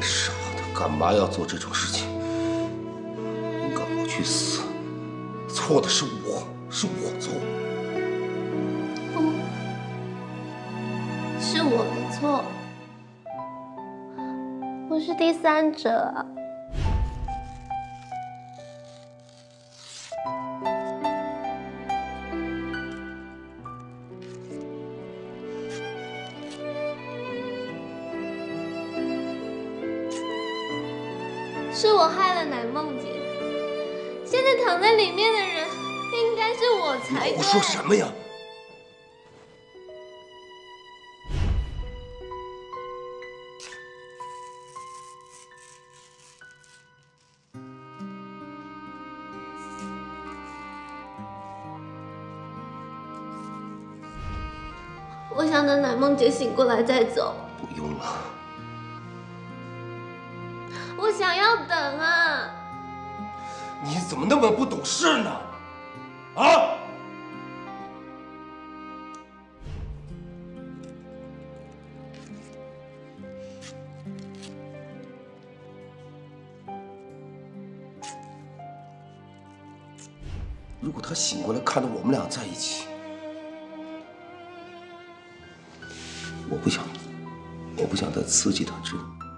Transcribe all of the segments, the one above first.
傻的，干嘛要做这种事情？你赶我去死！错的是我，是我错。不，是我的错，我是第三者。躺在里面的人应该是我才对。胡说什么呀？我想等乃梦姐醒过来再走。怎么那么不懂事呢？啊！如果他醒过来看到我们俩在一起，我不想，我不想再刺激他，知道吗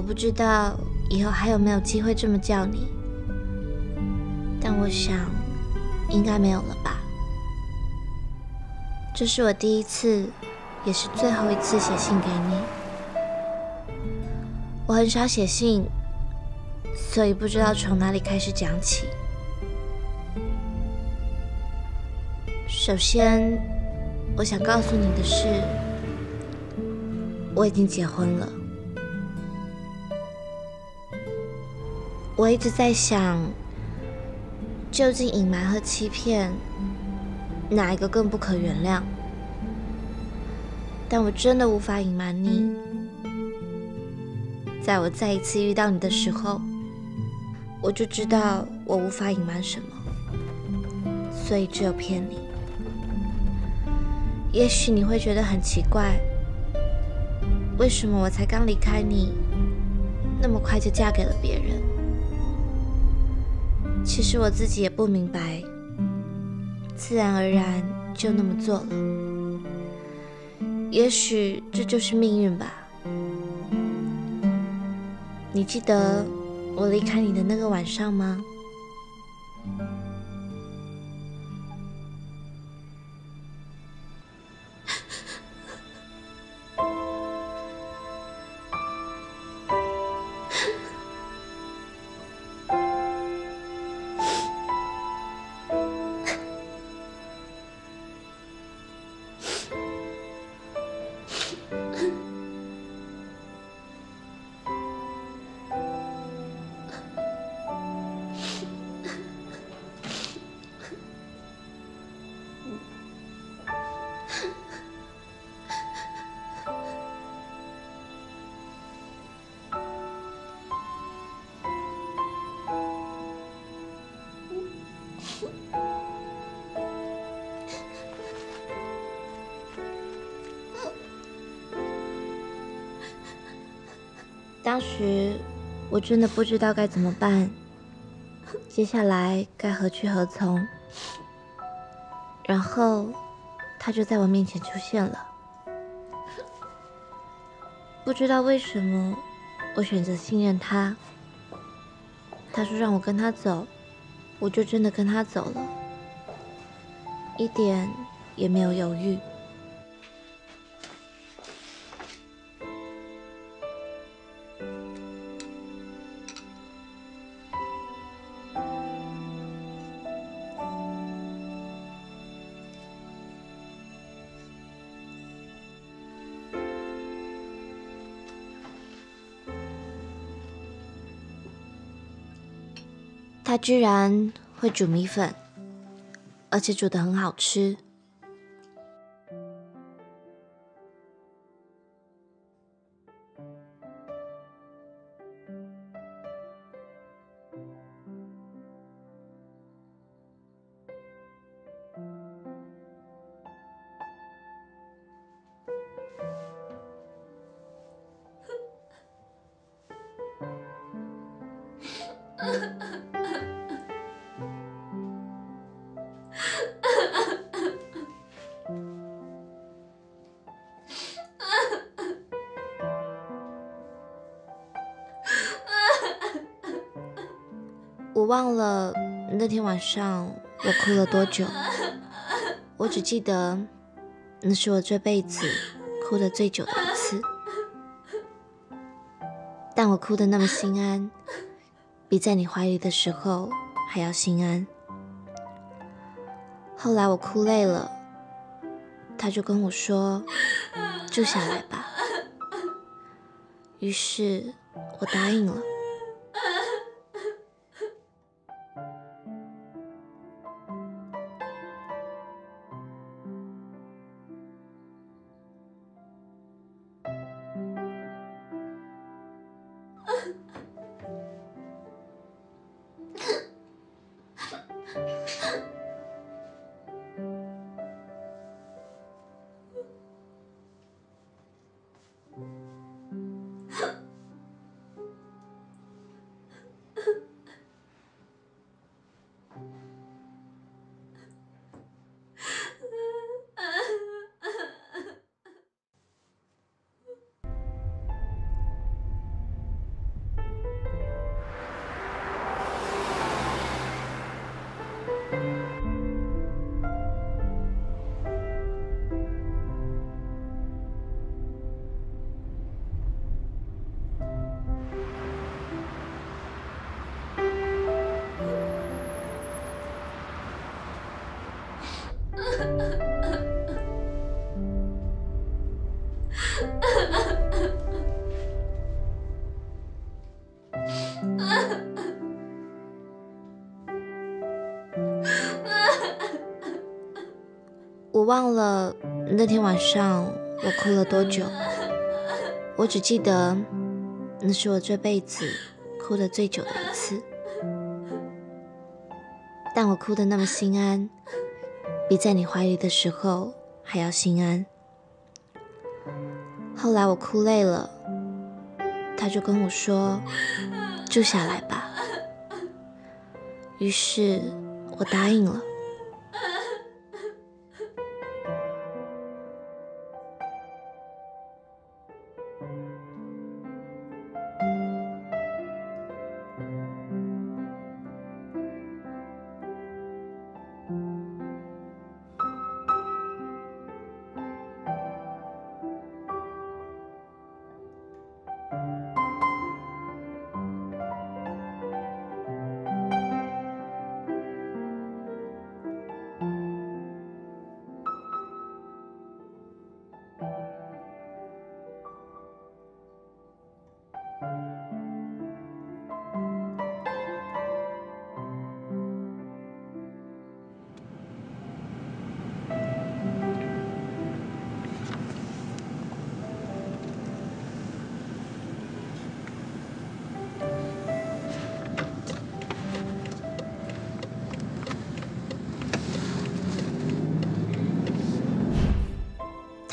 我不知道以后还有没有机会这么叫你，但我想应该没有了吧。这是我第一次，也是最后一次写信给你。我很少写信，所以不知道从哪里开始讲起。首先，我想告诉你的是，我已经结婚了。我一直在想，究竟隐瞒和欺骗，哪一个更不可原谅？但我真的无法隐瞒你，在我再一次遇到你的时候，我就知道我无法隐瞒什么，所以只有骗你。也许你会觉得很奇怪，为什么我才刚离开你，那么快就嫁给了别人？其实我自己也不明白，自然而然就那么做了。也许这就是命运吧。你记得我离开你的那个晚上吗？真的不知道该怎么办，接下来该何去何从。然后他就在我面前出现了，不知道为什么，我选择信任他。他说让我跟他走，我就真的跟他走了，一点也没有犹豫。他居然会煮米粉，而且煮的很好吃。忘了那天晚上我哭了多久，我只记得那是我这辈子哭的最久的一次。但我哭的那么心安，比在你怀里的时候还要心安。后来我哭累了，他就跟我说：“住下来吧。”于是我答应了。忘了那天晚上我哭了多久，我只记得那是我这辈子哭的最久的一次。但我哭的那么心安，比在你怀里的时候还要心安。后来我哭累了，他就跟我说：“住下来吧。”于是我答应了。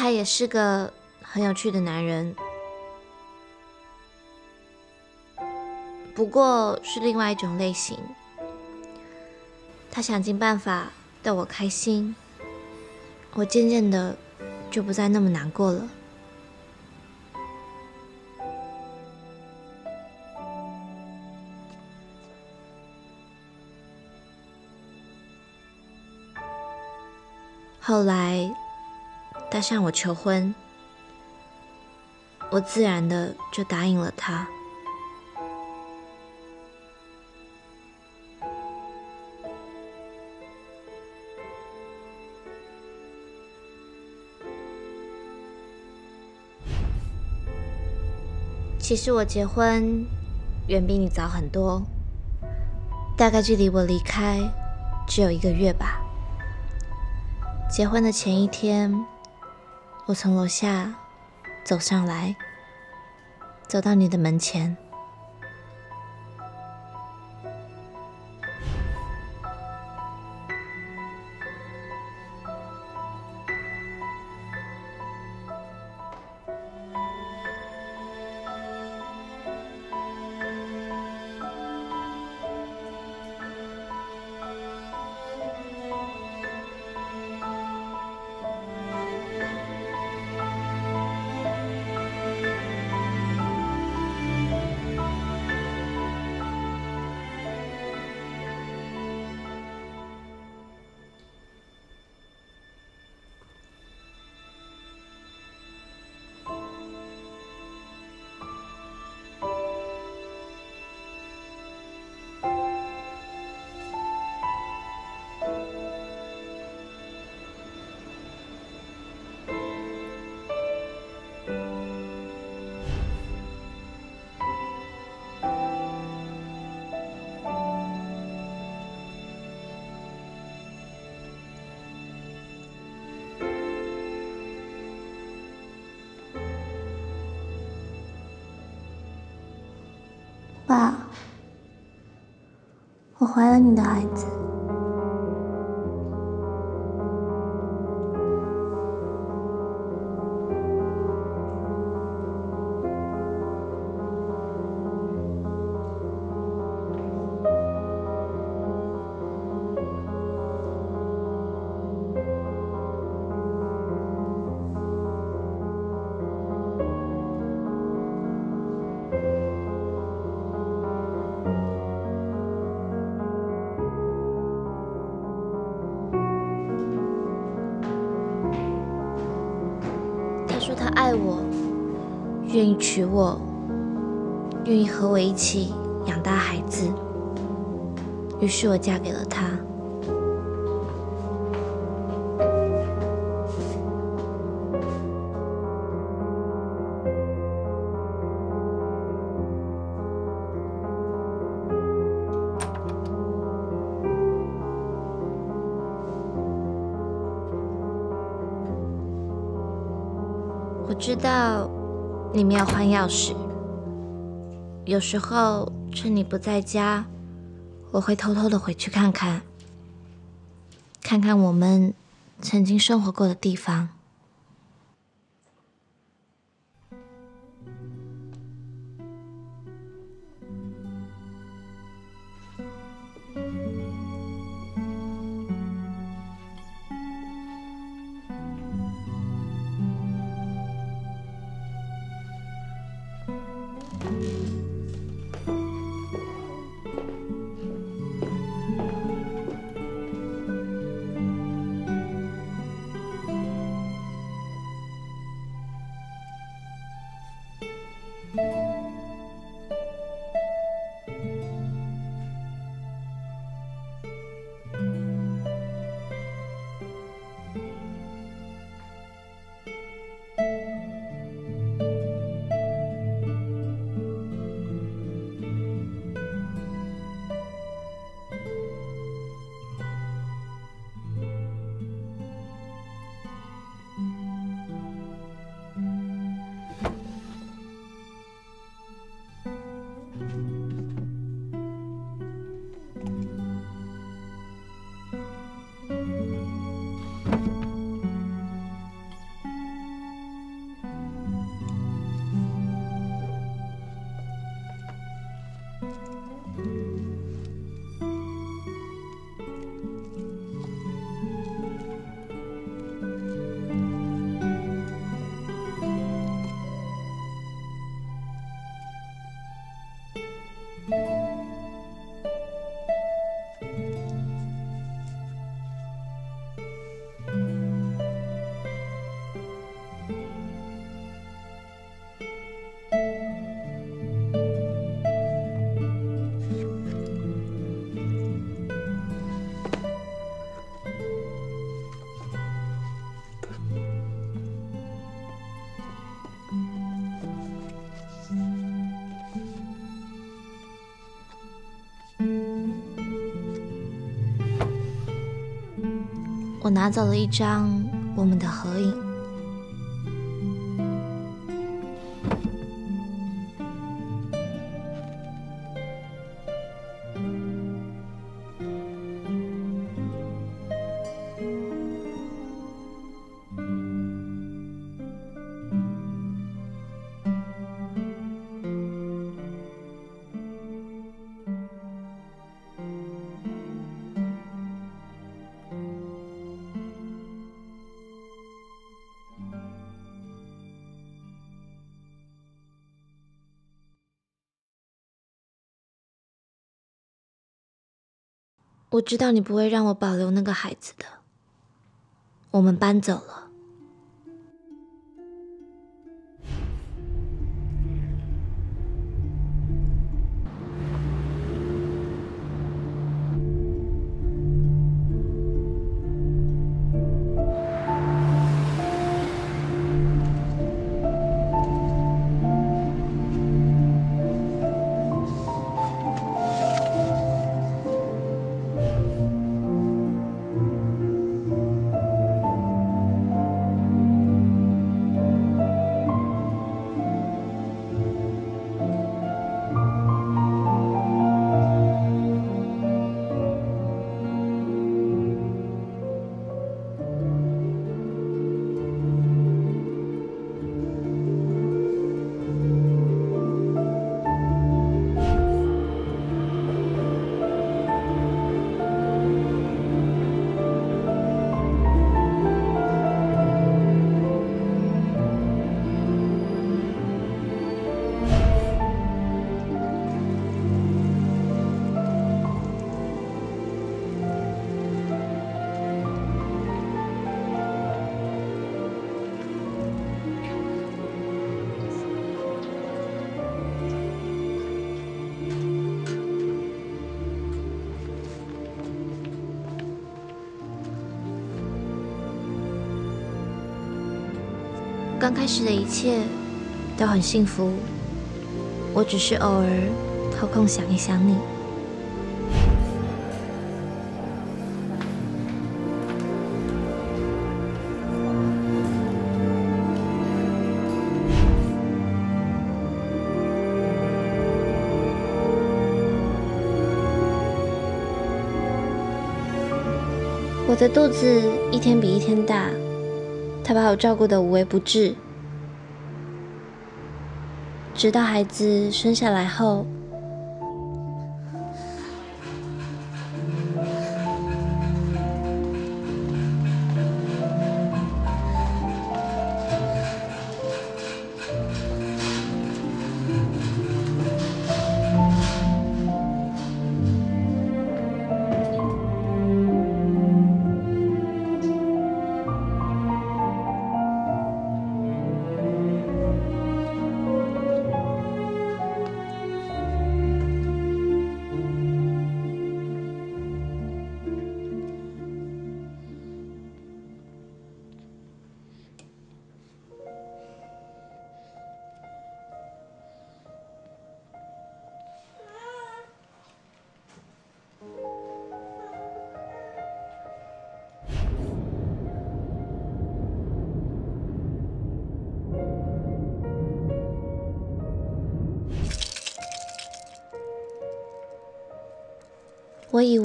他也是个很有趣的男人，不过是另外一种类型。他想尽办法逗我开心，我渐渐的就不再那么难过了。后来。他向我求婚，我自然的就答应了他。其实我结婚远比你早很多，大概距离我离开只有一个月吧。结婚的前一天。我从楼下走上来，走到你的门前。怀了你的孩子。起养大孩子。于是我嫁给了他。我知道你没有换钥匙，有时候趁你不在家，我会偷偷的回去看看，看看我们曾经生活过的地方。我拿走了一张我们的合影。我知道你不会让我保留那个孩子的。我们搬走了。刚开始的一切都很幸福，我只是偶尔抽空想一想你。我的肚子一天比一天大。他把我照顾得无微不至，直到孩子生下来后。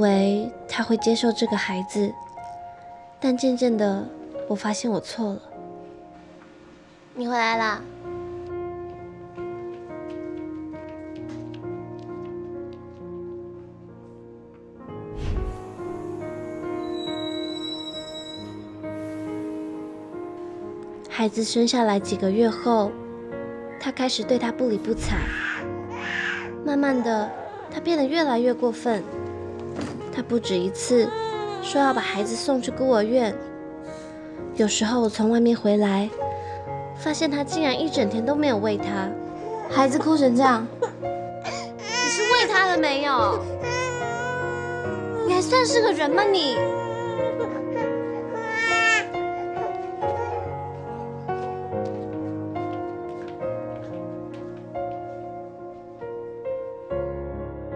为他会接受这个孩子，但渐渐的，我发现我错了。你回来啦！孩子生下来几个月后，他开始对他不理不睬，慢慢的，他变得越来越过分。他不止一次说要把孩子送去孤儿院。有时候我从外面回来，发现他竟然一整天都没有喂他。孩子哭成这样，你是喂他了没有？你还算是个人吗你？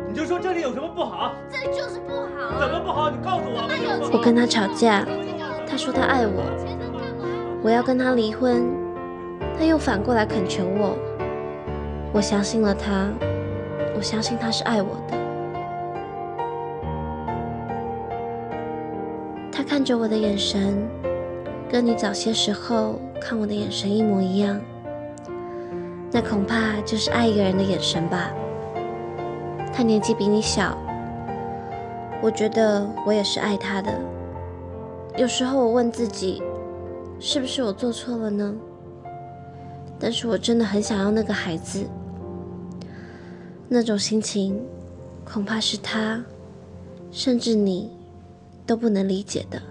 你就说这里有什么不好？这里就是我。跟他吵架，他说他爱我，我要跟他离婚，他又反过来恳求我。我相信了他，我相信他是爱我的。他看着我的眼神，跟你早些时候看我的眼神一模一样。那恐怕就是爱一个人的眼神吧。他年纪比你小，我觉得我也是爱他的。有时候我问自己，是不是我做错了呢？但是我真的很想要那个孩子，那种心情，恐怕是他，甚至你，都不能理解的。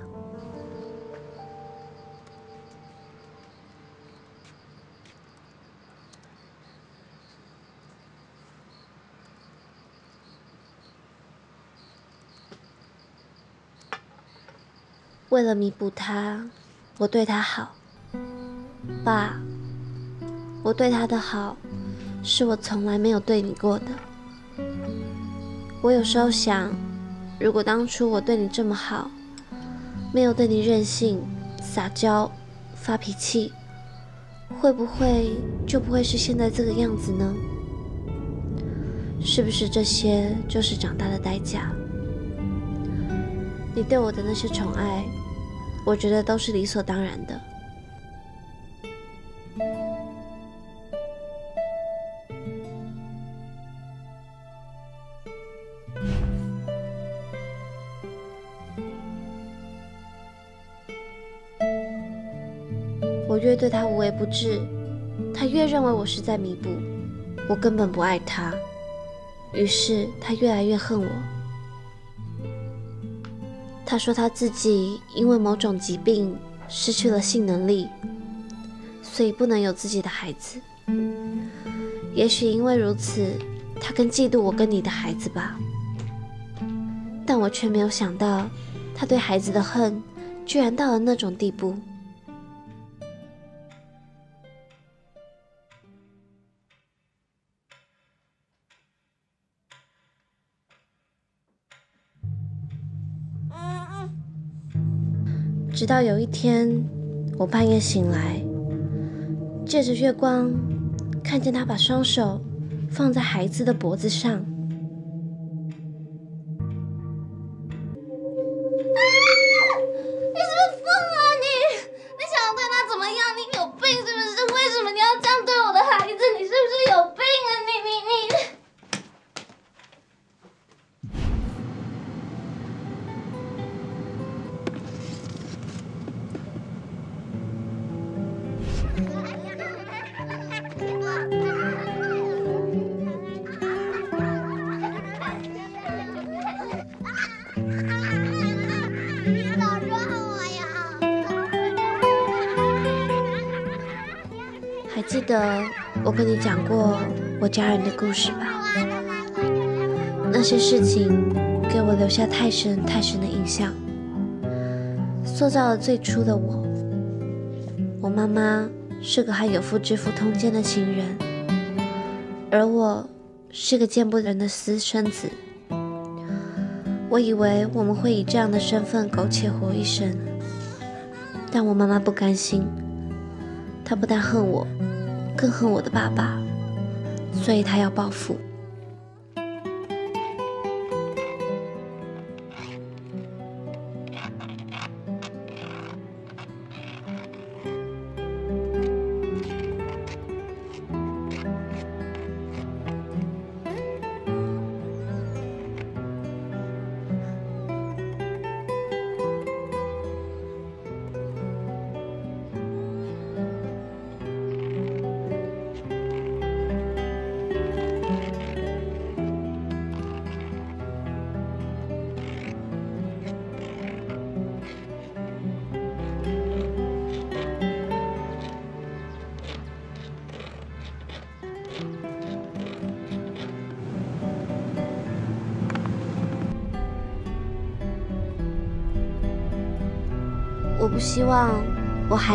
为了弥补他，我对他好，爸。我对他的好，是我从来没有对你过的。我有时候想，如果当初我对你这么好，没有对你任性、撒娇、发脾气，会不会就不会是现在这个样子呢？是不是这些就是长大的代价？你对我的那些宠爱，我觉得都是理所当然的。我越对他无微不至，他越认为我是在弥补，我根本不爱他，于是他越来越恨我。他说他自己因为某种疾病失去了性能力，所以不能有自己的孩子。也许因为如此，他更嫉妒我跟你的孩子吧。但我却没有想到，他对孩子的恨居然到了那种地步。直到有一天，我半夜醒来，借着月光，看见他把双手放在孩子的脖子上。那些事情给我留下太深太深的印象，塑造了最初的我。我妈妈是个还有妇之夫通奸的情人，而我是个见不得人的私生子。我以为我们会以这样的身份苟且活一生，但我妈妈不甘心，她不但恨我，更恨我的爸爸，所以她要报复。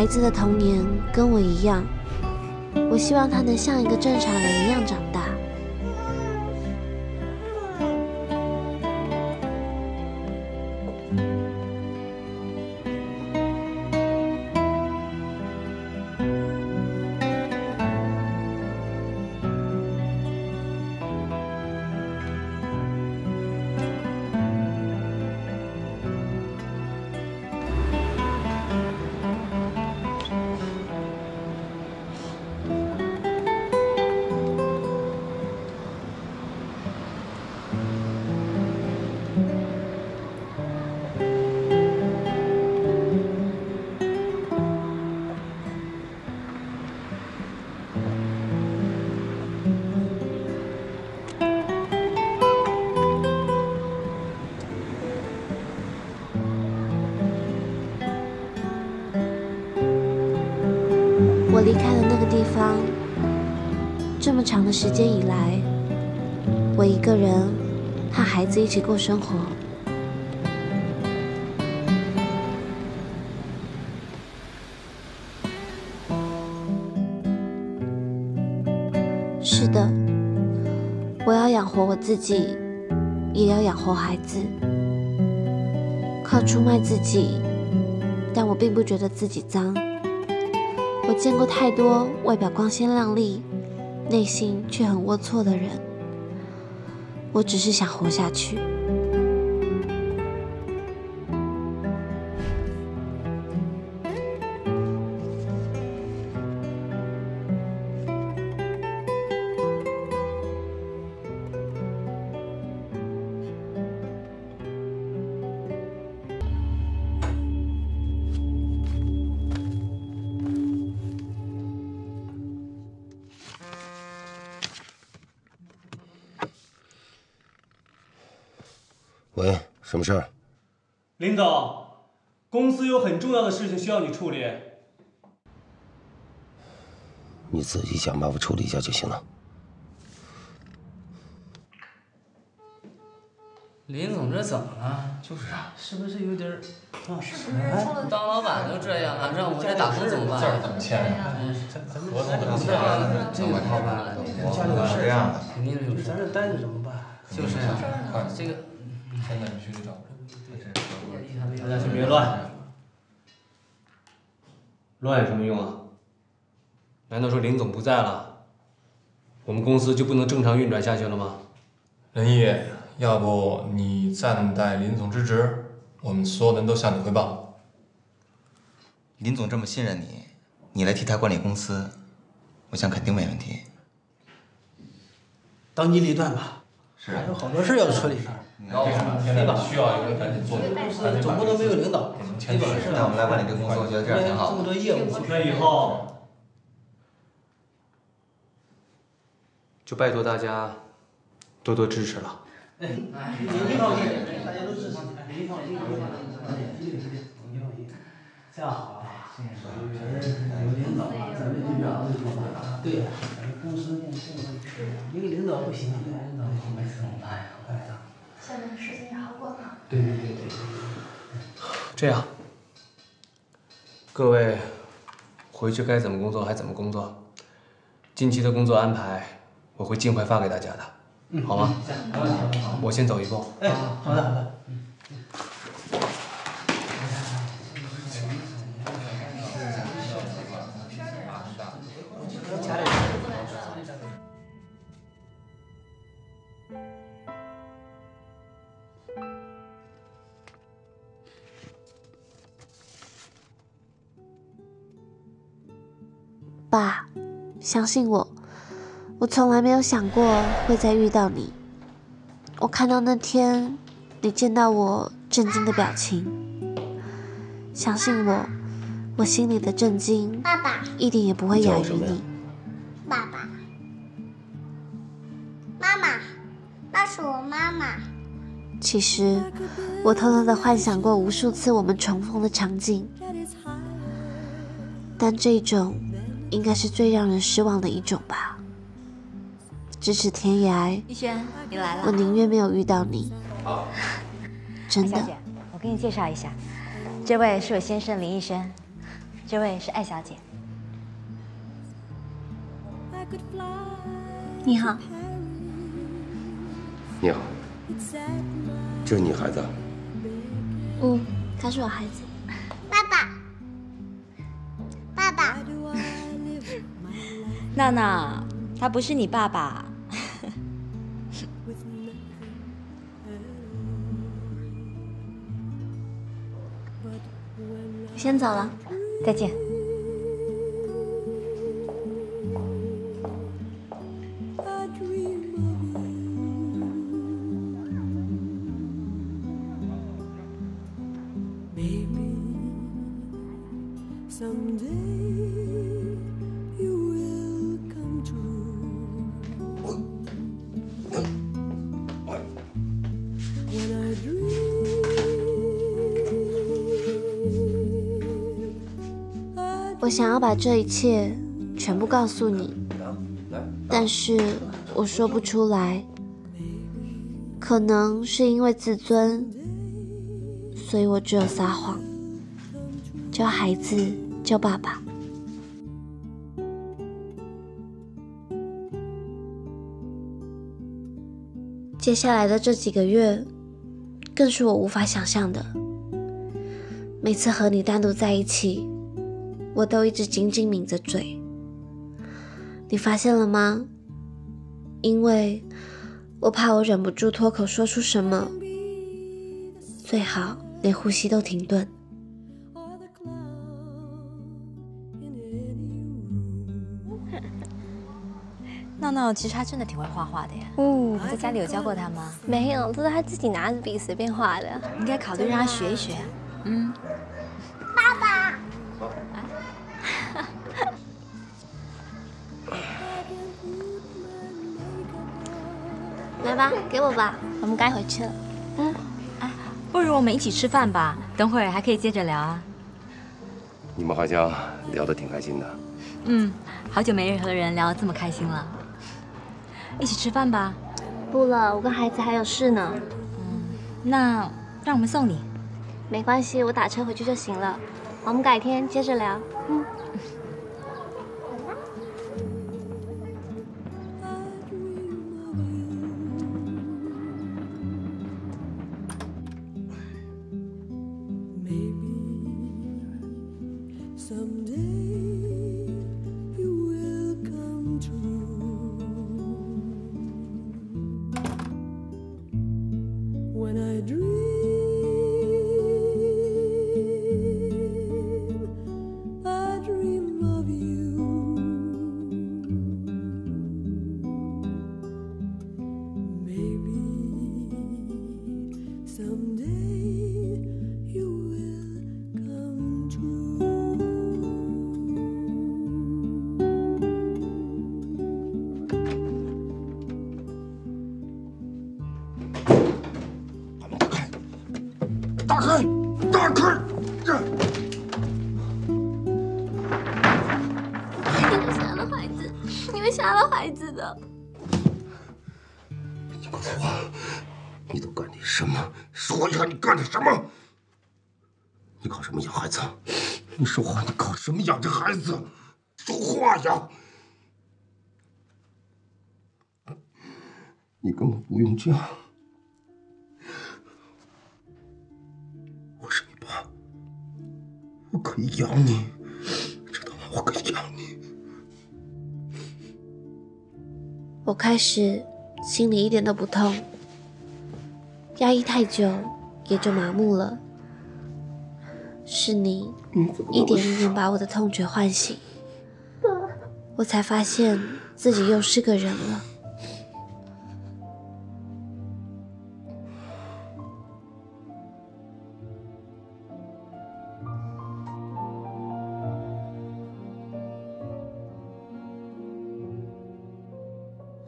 孩子的童年跟我一样，我希望他能像一个正常人一样长大。时间以来，我一个人和孩子一起过生活。是的，我要养活我自己，也要养活孩子。靠出卖自己，但我并不觉得自己脏。我见过太多外表光鲜亮丽，内心却很龌龊的人。我只是想活下去。什么事儿？林总，公司有很重要的事情需要你处理。你自己想办法处理一下就行了。林总，这怎么了？就是啊，是不是有点儿？啊，当老板都这样了？让我这打工怎么办？字儿怎么签呀？合同怎么签啊？这个好办了，家里有事呀？肯定有事。咱这待着怎么办？就是呀，这个。现在必须得找。大家先别乱，乱有什么用啊？难道说林总不在了，我们公司就不能正常运转下去了吗？任毅，要不你暂代林总之职，我们所有人都向你汇报。林总这么信任你，你来替他管理公司，我想肯定没问题。当机立断吧，是还有好多事要处理呢。现在需要一个人赶紧做。公司总不能没有领导，对吧？是那我们来管理这个公司，我觉得这样挺好这么多业务，那以后就拜托大家多多支持了。您放心，大家都支持，您放心，您放心，您放心，这样好啊。有领导，咱们这边子说话，对呀，咱们公司面这个一个领导不行，一个领导没怎么办呀？哎呀，下面的事情也好过吗？对对对对。这样，各位回去该怎么工作还怎么工作，近期的工作安排我会尽快发给大家的，好吗？我先走一步。哎，好的好的。爸，相信我，我从来没有想过会再遇到你。我看到那天你见到我震惊的表情，相信我，我心里的震惊，爸爸一点也不会亚于你。爸爸，妈妈，那是我妈妈。其实，我偷偷的幻想过无数次我们重逢的场景，但这种。应该是最让人失望的一种吧。咫尺天涯，逸轩，你来了。我宁愿没有遇到你。真的。小姐，我给你介绍一下，这位是我先生林逸轩，这位是艾小姐。你好。你好。这是你孩子？嗯，他是我孩子。娜娜，他不是你爸爸。先走了，再见。想要把这一切全部告诉你，但是我说不出来。可能是因为自尊，所以我只有撒谎，叫孩子叫爸爸。接下来的这几个月，更是我无法想象的。每次和你单独在一起。我都一直紧紧抿着嘴，你发现了吗？因为我怕我忍不住脱口说出什么，最好连呼吸都停顿。闹闹其实他真的挺会画画的呀。嗯，在家里有教过他吗？没有，都是他自己拿着笔随便画的。应该考虑让他学一学。来吧，给我吧，我们该回去了。嗯，哎，不如我们一起吃饭吧，等会儿还可以接着聊啊。你们好像聊得挺开心的。嗯，好久没任何人聊得这么开心了。一起吃饭吧。不了，我跟孩子还有事呢。嗯，那让我们送你。没关系，我打车回去就行了。我们改天接着聊。嗯。你根本不用这样。我是你爸，我可以养你，知道吗？我可以养你。我开始心里一点都不痛，压抑太久也就麻木了。是你一点一点把我的痛觉唤醒，我才发现自己又是个人了。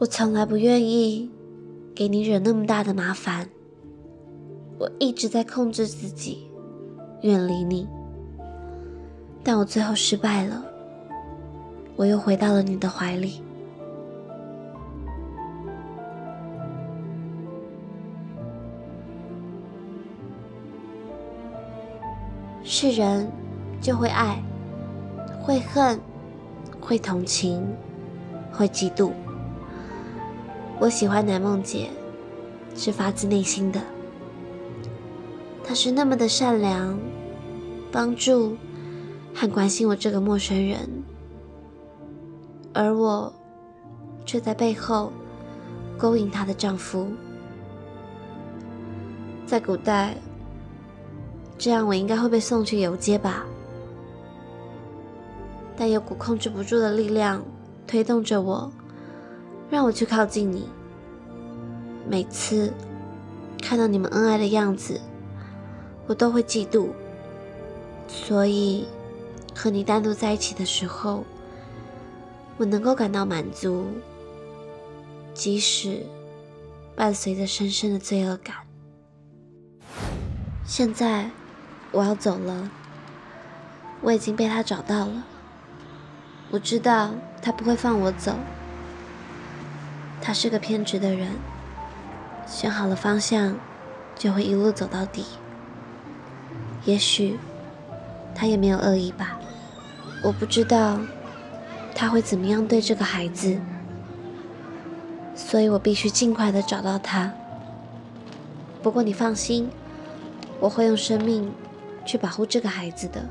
我从来不愿意给你惹那么大的麻烦，我一直在控制自己，远离你，但我最后失败了，我又回到了你的怀里。是人就会爱，会恨，会同情，会嫉妒。我喜欢南梦姐，是发自内心的。她是那么的善良，帮助和关心我这个陌生人，而我却在背后勾引她的丈夫。在古代，这样我应该会被送去游街吧？但有股控制不住的力量推动着我。让我去靠近你。每次看到你们恩爱的样子，我都会嫉妒。所以和你单独在一起的时候，我能够感到满足，即使伴随着深深的罪恶感。现在我要走了，我已经被他找到了。我知道他不会放我走。他是个偏执的人，选好了方向，就会一路走到底。也许他也没有恶意吧，我不知道他会怎么样对这个孩子，所以我必须尽快的找到他。不过你放心，我会用生命去保护这个孩子的。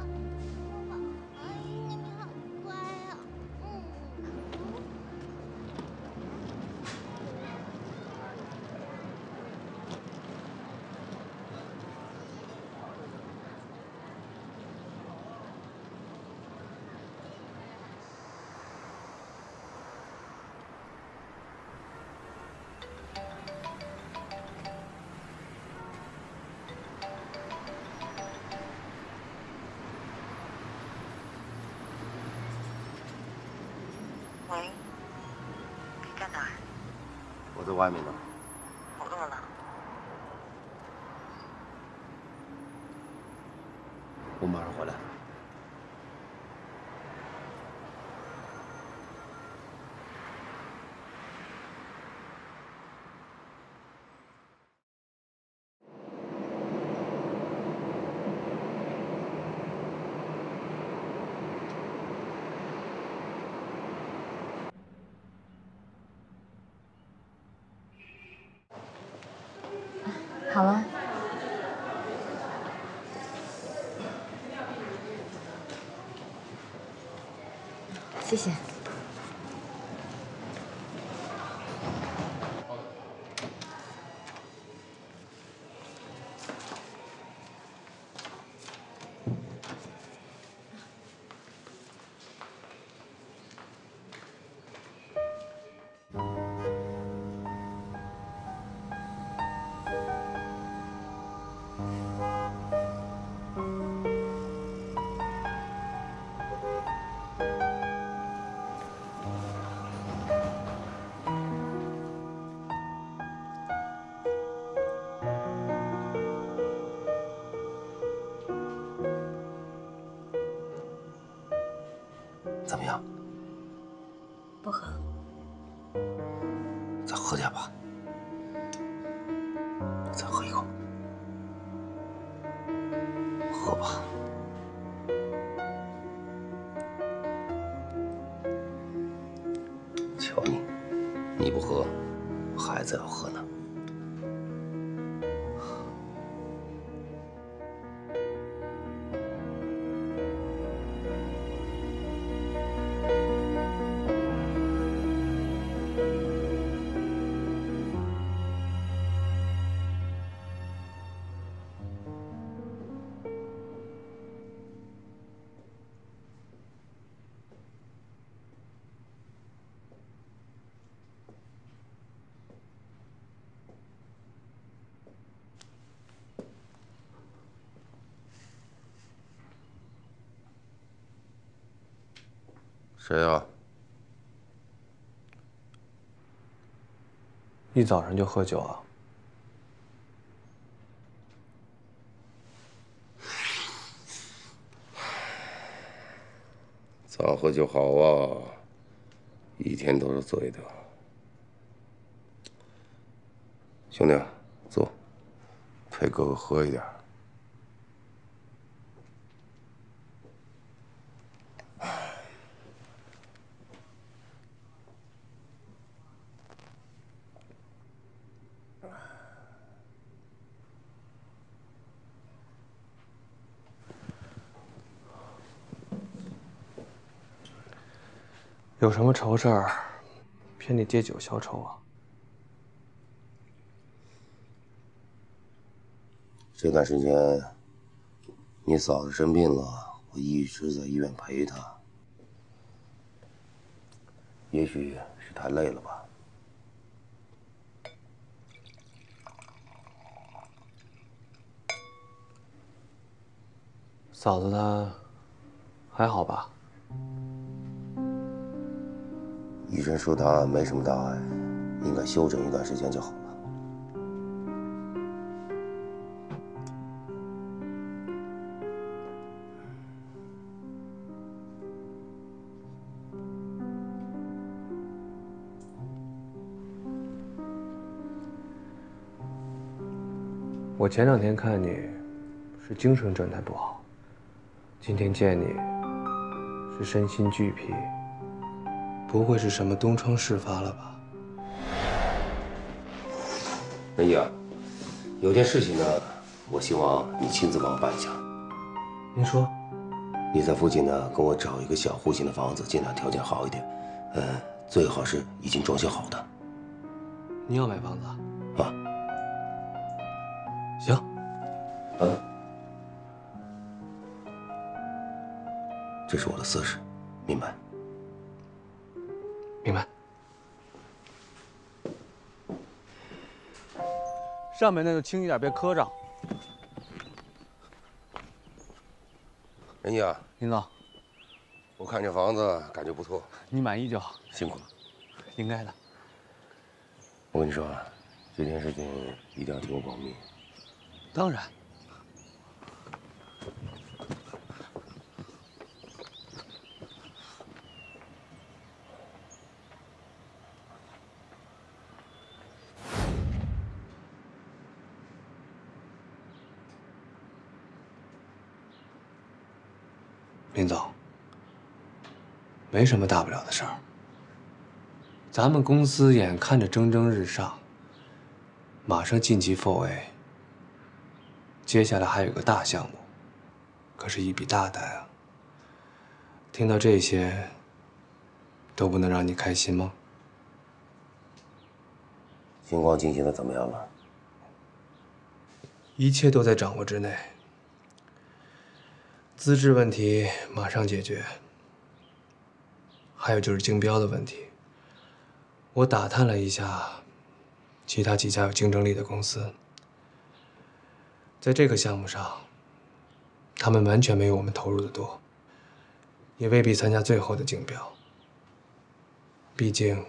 好了，孩子要喝呢。谁啊？一早上就喝酒啊？早喝就好啊，一天都是醉的。兄弟，坐，陪哥哥喝一点。有什么愁事儿，偏你借酒消愁啊？这段时间，你嫂子生病了，我一直在医院陪她。也许是太累了吧。嫂子她还好吧？医生说他没什么大碍，应该休整一段时间就好了。我前两天看你是精神状态不好，今天见你是身心俱疲，不会是什么东窗事发了吧？文义啊，有件事情呢，我希望你亲自帮我办一下。您说，你在附近呢，给我找一个小户型的房子，尽量条件好一点，嗯，最好是已经装修好的。你要买房子啊？啊，行，嗯，这是我的私事，明白？上面那就轻一点，别磕着。仁义啊，林总，我看这房子感觉不错，你满意就好。辛苦了。应该的。我跟你说啊，这件事情一定要替我保密。当然。林总，没什么大不了的事儿。咱们公司眼看着蒸蒸日上，马上晋级 for A 接下来还有个大项目，可是一笔大单啊。听到这些，都不能让你开心吗？情况进行的怎么样了？一切都在掌握之内。资质问题马上解决，还有就是竞标的问题。我打探了一下，其他几家有竞争力的公司，在这个项目上，他们完全没有我们投入的多，也未必参加最后的竞标。毕竟，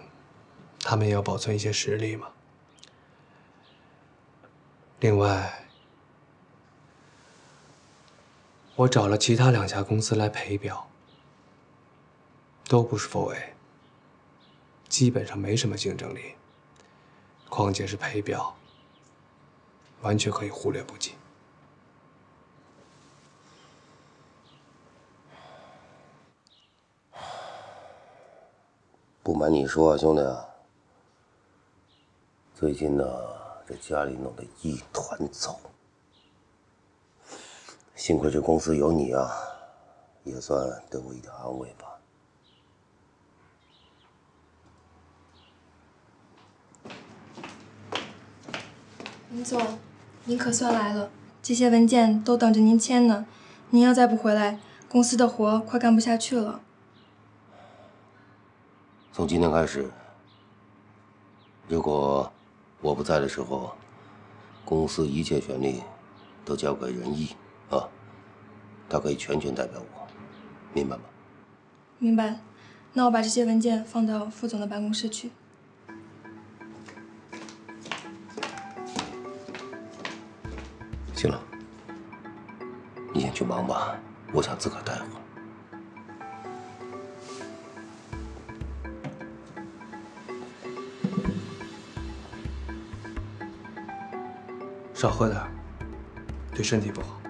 他们也要保存一些实力嘛。另外，我找了其他两家公司来陪标，都不是 for a，基本上没什么竞争力。况且是陪表，完全可以忽略不计。不瞒你说啊，兄弟，最近呢，这家里弄得一团糟。幸亏这公司有你啊，也算得我一点安慰吧。林总，您可算来了，这些文件都等着您签呢。您要再不回来，公司的活快干不下去了。从今天开始，如果我不在的时候，公司一切权利都交给仁义啊，他可以全权代表我，明白吗？明白。那我把这些文件放到副总的办公室去。行了，你先去忙吧，我想自个儿待会儿。少喝点，对身体不。好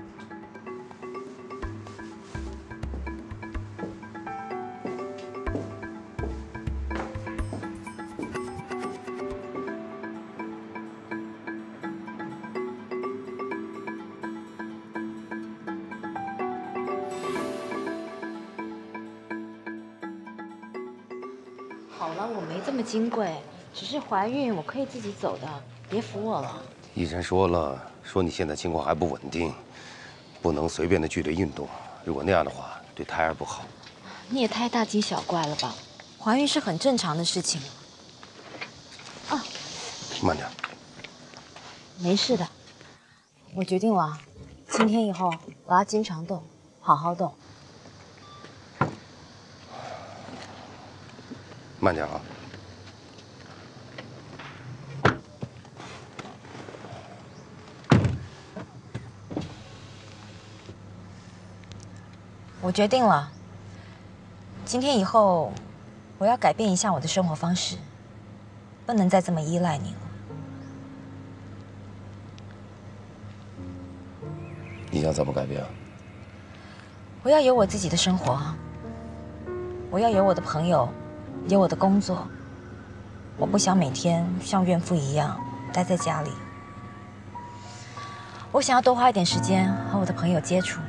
怀孕，我可以自己走的，别扶我了。医生说了，说你现在情况还不稳定，不能随便的剧烈运动。如果那样的话，对胎儿不好。你也太大惊小怪了吧？怀孕是很正常的事情。啊，慢点。没事的，我决定了，今天以后我要经常动，好好动。慢点啊。决定了，今天以后我要改变一下我的生活方式，不能再这么依赖你了。你想怎么改变啊？我要有我自己的生活，我要有我的朋友，有我的工作。我不想每天像怨妇一样待在家里。我想要多花一点时间和我的朋友接触。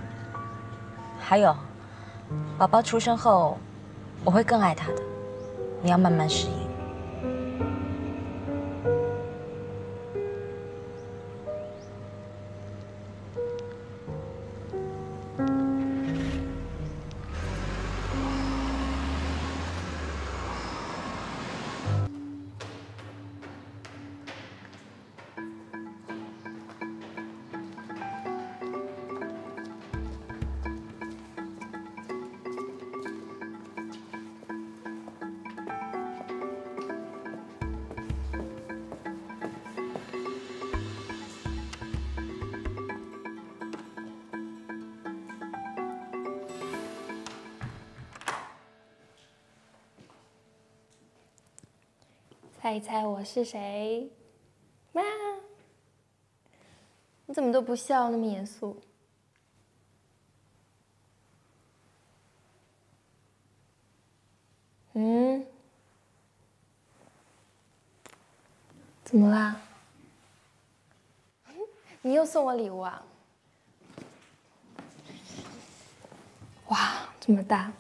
还有，宝宝出生后，我会更爱他的。你要慢慢适应。猜一猜我是谁？妈，你怎么都不笑，那么严肃？嗯？怎么啦？你又送我礼物啊？哇，这么大！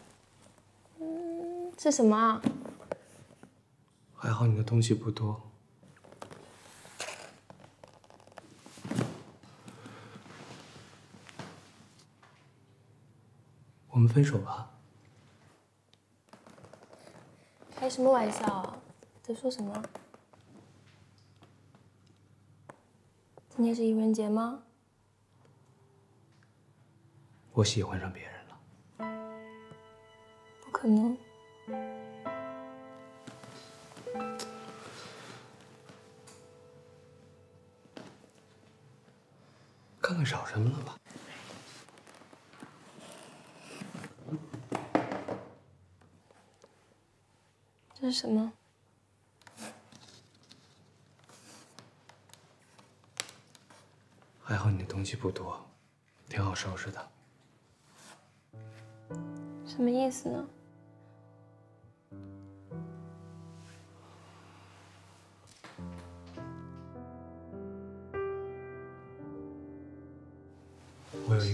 嗯，是什么啊？还好你的东西不多。我们分手吧。开什么玩笑啊？在说什么？今天是愚人节吗？我喜欢上别人了。不可能。少什么了吧？这是什么？还好你的东西不多挺好收拾的。什么意思呢？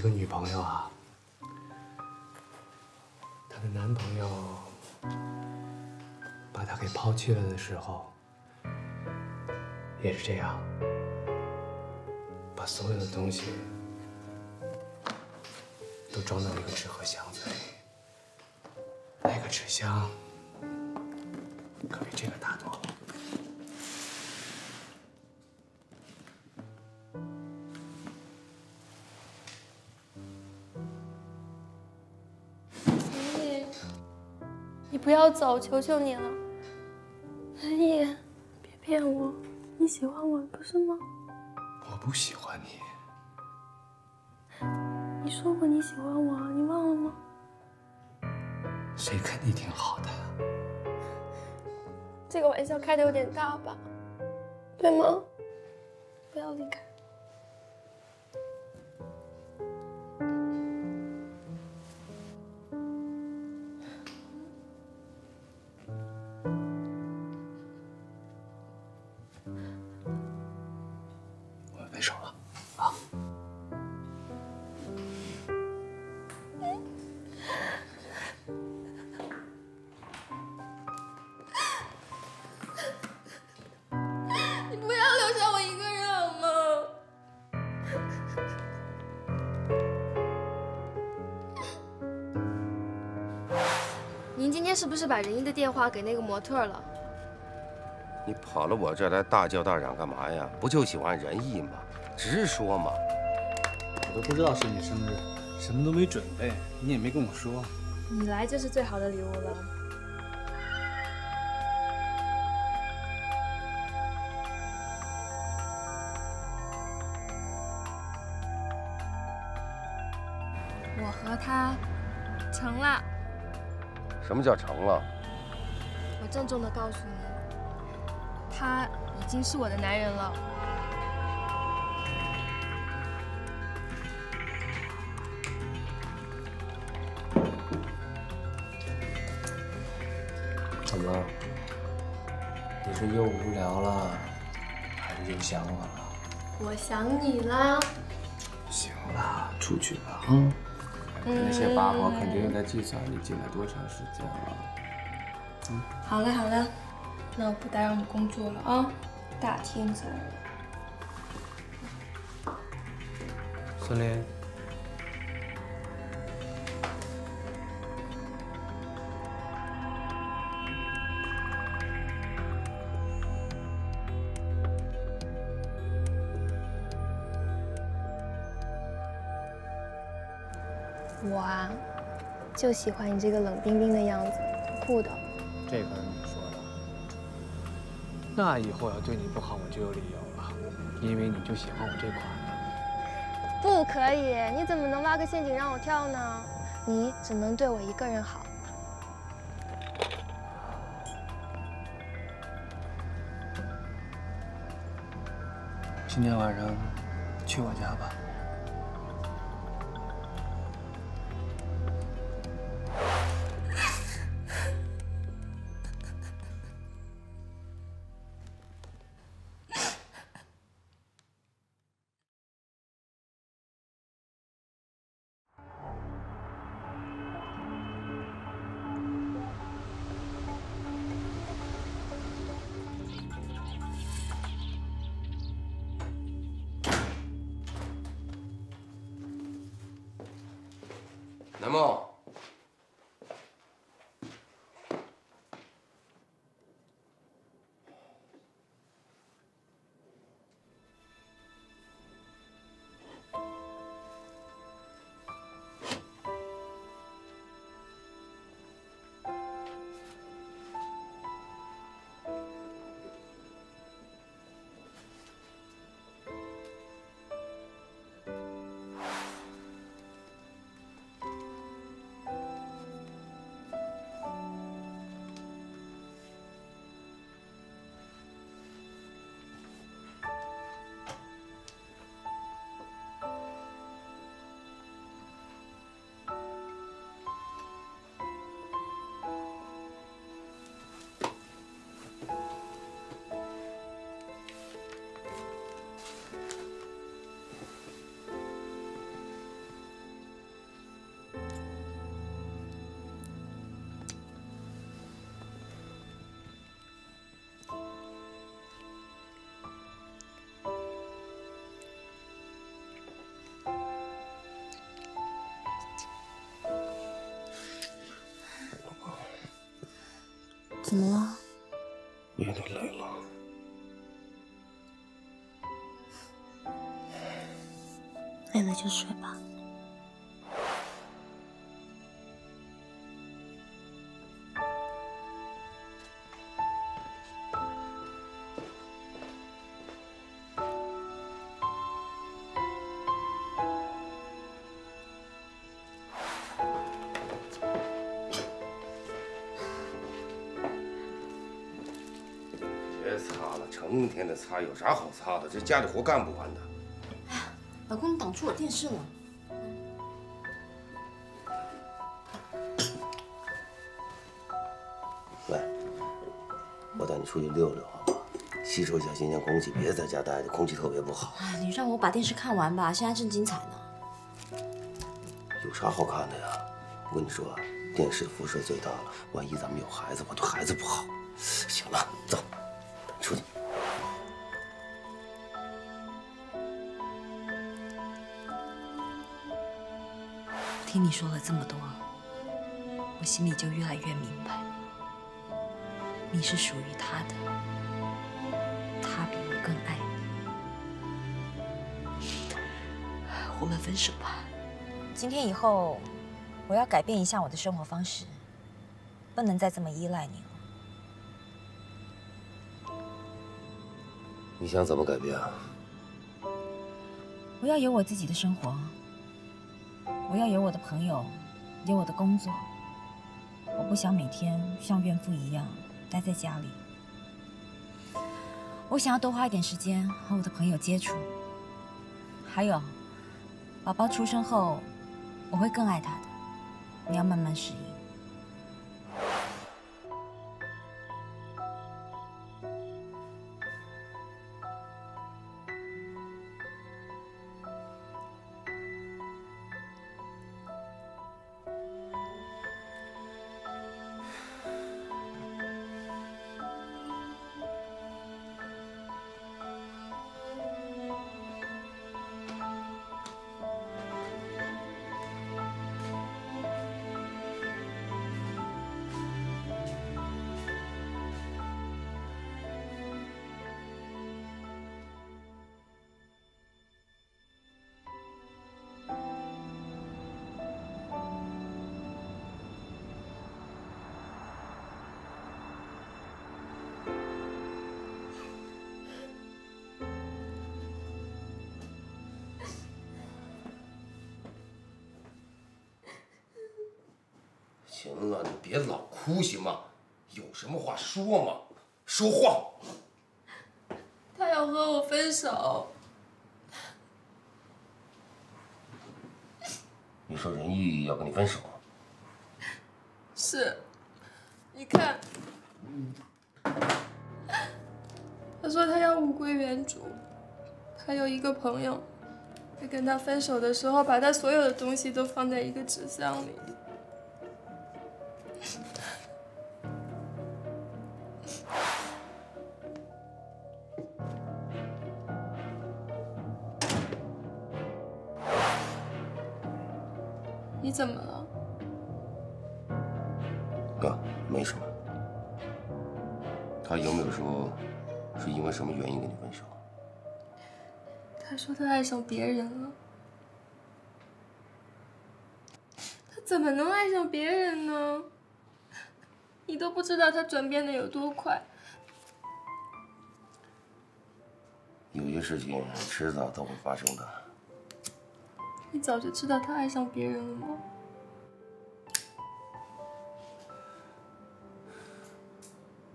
一个女朋友啊，她的男朋友把她给抛弃了的时候，也是这样，把所有的东西都装到一个纸盒箱子里。那个纸箱可比这个大多不要走，求求你了。陈毅，别骗我，你喜欢我不是吗？我不喜欢你，你说过你喜欢我，你忘了吗？谁跟你挺好的？这个玩笑开的有点大吧，对吗？不要离开。天是不是把仁义的电话给那个模特了？你跑了我这来大叫大嚷干嘛呀？不就喜欢仁义吗？直说嘛。我都不知道是你生日，什么都没准备，你也没跟我说。你来就是最好的礼物了。什么叫成了？我郑重的告诉你，他已经是我的男人了。怎么了？你是又无聊了，还是又想我了？我想你了。行了，出去吧，啊！那些八婆肯定在计算你进来多长时间了。嗯，好了好了，那我不打扰你工作了啊，大天才。孙林，就喜欢你这个冷冰冰的样子，酷酷的。这可是你说的。那以后要对你不好，我就有理由了，因为你就喜欢我这款。不可以，你怎么能挖个陷阱让我跳呢？你只能对我一个人好。今天晚上去我家吧。怎么了？我有点累了。累了就睡吧。擦，有啥好擦的？这家里活干不完的。哎呀老公，你挡住我电视了。喂，我带你出去溜溜？吸收一下新鲜空气，别在家待着，空气特别不好。哎，你让我把电视看完吧，现在正精彩呢。有啥好看的呀？我跟你说，电视辐射最大了，万一咱们有孩子，我对孩子不好。你说了这么多，我心里就越来越明白，你是属于他的，他比我更爱你。我们分手吧。今天以后，我要改变一下我的生活方式，不能再这么依赖你了。你想怎么改变啊？我要有我自己的生活，我要有我的朋友，有我的工作。我不想每天像怨妇一样待在家里。我想要多花一点时间和我的朋友接触。还有，宝宝出生后，我会更爱他的。你要慢慢适应。行了，你别老哭行吗？有什么话说嘛，说话。他要和我分手。你说仁义要跟你分手？是，你看，他说他要物归原主。他有一个朋友，在跟他分手的时候，把他所有的东西都放在一个纸箱里。他爱上别人了。他怎么能爱上别人呢？你都不知道他转变的有多快。有些事情迟早都会发生的。你早就知道他爱上别人了吗？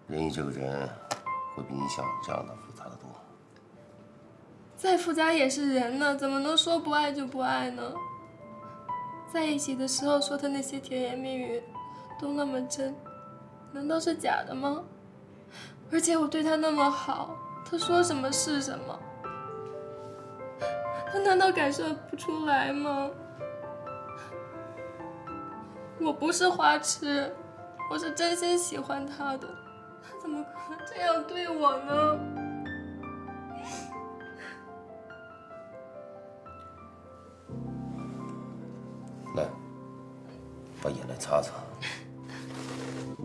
仁义这个人会比你想这样的复杂的多。再复杂也是人呢，怎么能说不爱就不爱呢？在一起的时候说的那些甜言蜜语，都那么真，难道是假的吗？而且我对他那么好，他说什么是什么，他难道感受不出来吗？我不是花痴，我是真心喜欢他的，他怎么可能这样对我呢？擦擦。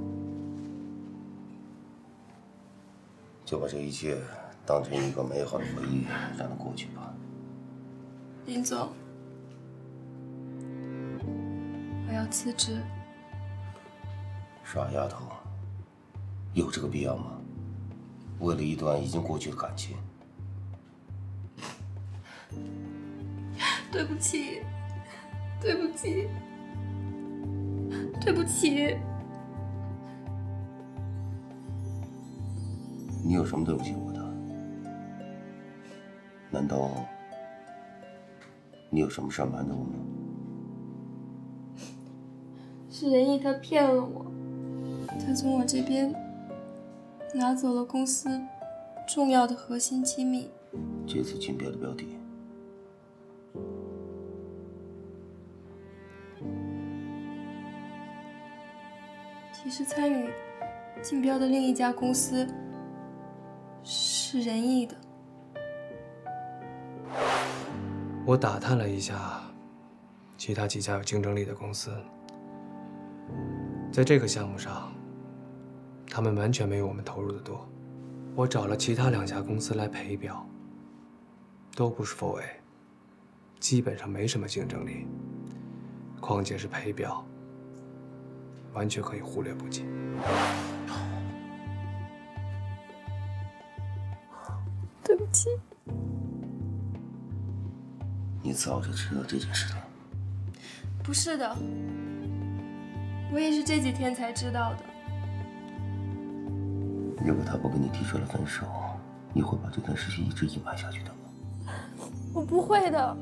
就把这一切当成一个美好的回忆，让它过去吧。林总，我要辞职。傻丫头，有这个必要吗？为了一段已经过去的感情。对不起，对不起，对不起。你有什么对不起我的？难道你有什么事瞒着我吗？是仁义他骗了我，他从我这边拿走了公司重要的核心机密。这次竞标的标的，是参与竞标的另一家公司是仁义的。我打探了一下其他几家有竞争力的公司，在这个项目上，他们完全没有我们投入的多。我找了其他两家公司来陪标，都不是 f A，基本上没什么竞争力。况且是陪标，完全可以忽略不计。对不起。你早就知道这件事了。不是的，我也是这几天才知道的。如果他不跟你提出了分手，你会把这件事情一直隐瞒下去的吗？我不会的。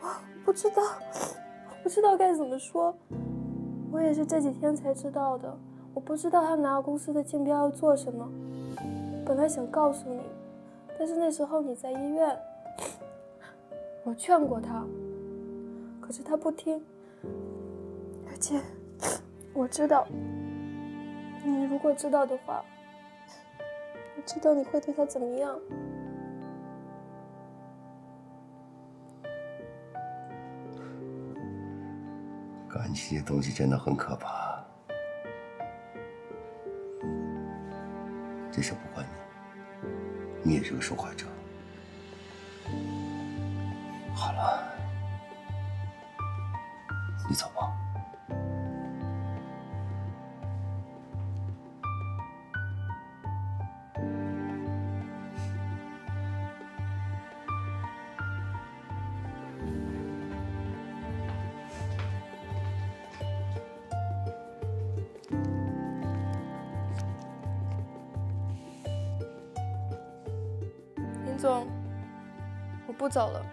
我不知道，我不知道该怎么说。我也是这几天才知道的。我不知道他拿公司的竞标要做什么。本来想告诉你，但是那时候你在医院。我劝过他，可是他不听。而且我知道，你如果知道的话，我知道你会对他怎么样。感情这东西真的很可怕。这事不怪你，你也是个受害者。好了，不走了。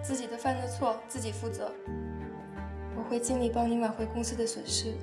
自己的犯的错自己负责，我会尽力帮你挽回公司的损失。